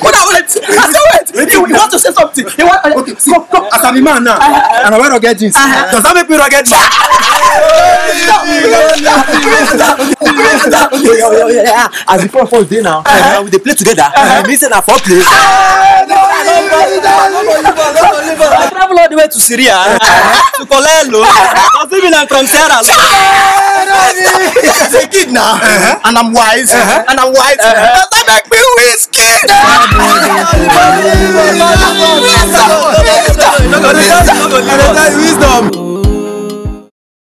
Hold on, wait. I said wait. You, he want to say something? He want? Okay, see, come, come. As I'm a man now, and I wear rugged jeans. Does that make me rugged? As the four of us dey now, we dey play together. E mean say na four play. I travel all the way to Syria to collect loan. I was living in from Sierra Leone. As a kid now, and I'm wise, and I'm wise. Does that make me whiskey?